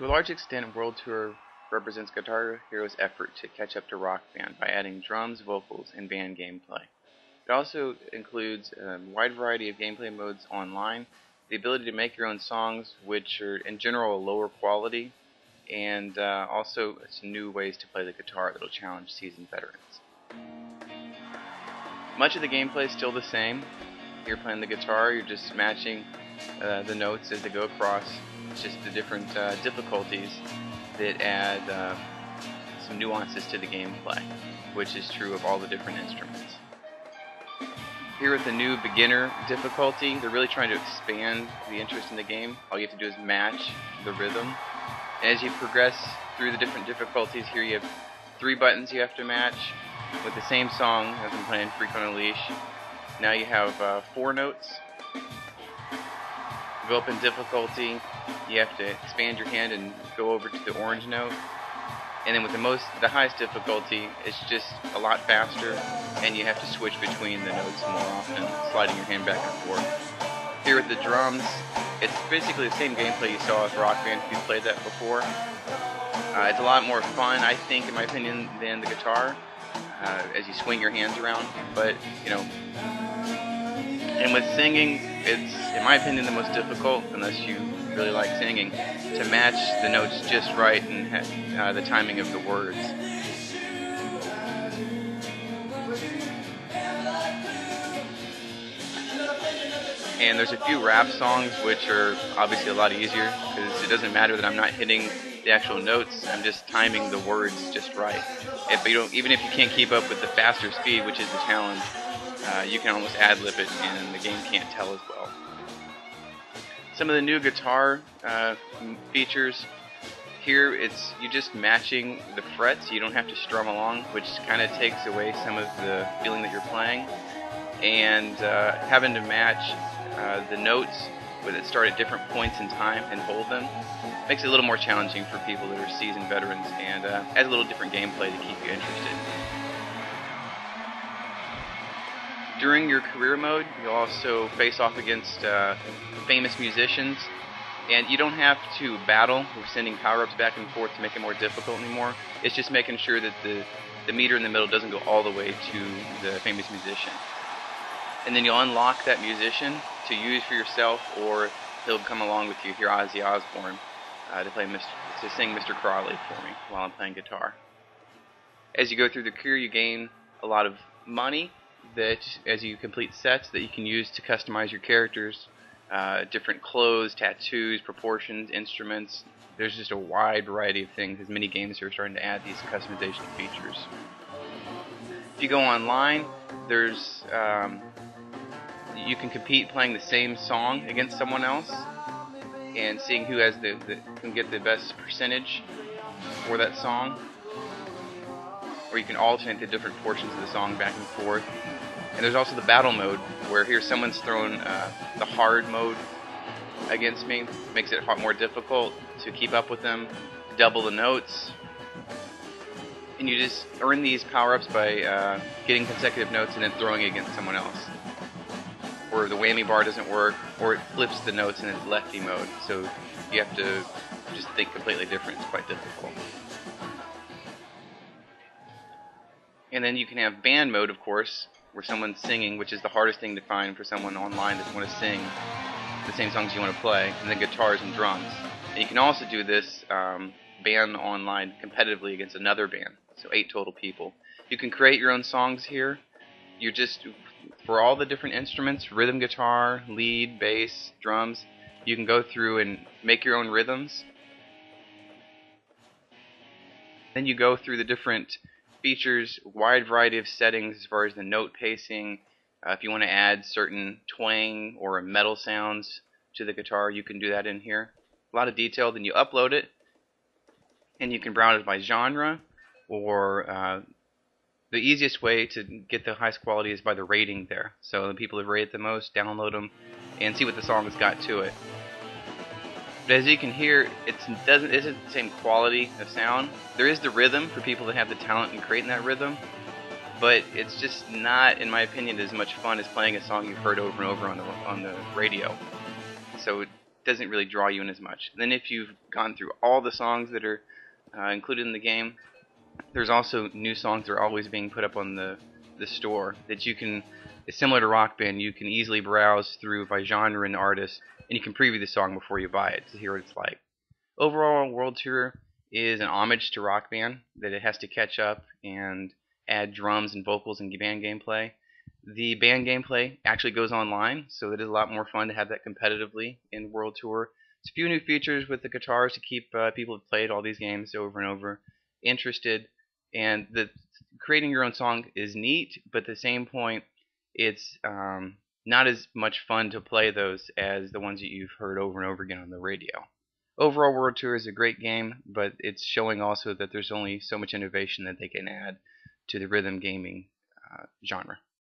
To a large extent, World Tour represents Guitar Hero's effort to catch up to Rock Band by adding drums, vocals, and band gameplay. It also includes a wide variety of gameplay modes online, the ability to make your own songs, which are in general a lower quality, and uh, also some new ways to play the guitar that will challenge seasoned veterans. Much of the gameplay is still the same. You're playing the guitar, you're just matching uh, the notes as they go across. Just the different uh, difficulties that add uh, some nuances to the gameplay, which is true of all the different instruments. Here with the new beginner difficulty, they're really trying to expand the interest in the game. All you have to do is match the rhythm. As you progress through the different difficulties, here you have three buttons you have to match with the same song as I'm playing Freak on a Leash. Now you have uh, four notes. Go up in difficulty, you have to expand your hand and go over to the orange note. And then with the most, the highest difficulty, it's just a lot faster, and you have to switch between the notes more often, sliding your hand back and forth. Here with the drums, it's basically the same gameplay you saw with Rock Band if you played that before. Uh, it's a lot more fun, I think, in my opinion, than the guitar, uh, as you swing your hands around. But, you know, and with singing, it's, in my opinion, the most difficult, unless you really like singing, to match the notes just right and uh, the timing of the words. And there's a few rap songs which are obviously a lot easier because it doesn't matter that I'm not hitting the actual notes. I'm just timing the words just right. If you don't, even if you can't keep up with the faster speed, which is the challenge, uh, you can almost ad lib it, and the game can't tell as well. Some of the new guitar uh, features here, it's you're just matching the frets. You don't have to strum along, which kind of takes away some of the feeling that you're playing. And uh, having to match uh, the notes with it start at different points in time and hold them makes it a little more challenging for people that are seasoned veterans and uh, adds a little different gameplay to keep you interested. During your career mode, you'll also face off against uh, famous musicians, and you don't have to battle with sending power-ups back and forth to make it more difficult anymore. It's just making sure that the, the meter in the middle doesn't go all the way to the famous musician. And then you'll unlock that musician to use for yourself, or he'll come along with you here, Ozzy Osbourne, uh, to play Mr. to sing Mr. Crowley for me while I'm playing guitar. As you go through the career, you gain a lot of money that, as you complete sets, that you can use to customize your characters. Uh, different clothes, tattoos, proportions, instruments. There's just a wide variety of things. As many games are starting to add these customization features. If you go online, there's um, you can compete playing the same song against someone else and seeing who has the, the can get the best percentage for that song. Or you can alternate the different portions of the song back and forth. And there's also the battle mode, where here someone's thrown uh, the hard mode against me, makes it a lot more difficult to keep up with them, double the notes, and you just earn these power-ups by uh, getting consecutive notes and then throwing it against someone else or the whammy bar doesn't work, or it flips the notes in its lefty mode. So you have to just think completely different. It's quite difficult. And then you can have band mode, of course, where someone's singing, which is the hardest thing to find for someone online that want to sing the same songs you want to play, and then guitars and drums. And you can also do this um, band online competitively against another band, so eight total people. You can create your own songs here. You just for all the different instruments rhythm guitar, lead, bass, drums. You can go through and make your own rhythms. Then you go through the different features, wide variety of settings as far as the note pacing. Uh, if you want to add certain twang or metal sounds to the guitar, you can do that in here. A lot of detail. Then you upload it, and you can browse it by genre or uh, the easiest way to get the highest quality is by the rating there. So the people who rate it the most, download them and see what the song has got to it. But as you can hear, it doesn't isn't the same quality of sound. There is the rhythm for people that have the talent in creating that rhythm, but it's just not, in my opinion, as much fun as playing a song you've heard over and over on the on the radio. So it doesn't really draw you in as much. Then if you've gone through all the songs that are uh, included in the game, there's also new songs that are always being put up on the the store that you can. Similar to Rock Band. You can easily browse through by genre and artist, and you can preview the song before you buy it to hear what it's like. Overall, World Tour is an homage to Rock Band that it has to catch up and add drums and vocals and band gameplay. The band gameplay actually goes online, so it is a lot more fun to have that competitively in World Tour. It's a few new features with the guitars to keep uh, people who've played all these games over and over interested. And the creating your own song is neat, but at the same point, it's um, not as much fun to play those as the ones that you've heard over and over again on the radio. Overall, World Tour is a great game, but it's showing also that there's only so much innovation that they can add to the rhythm gaming uh, genre.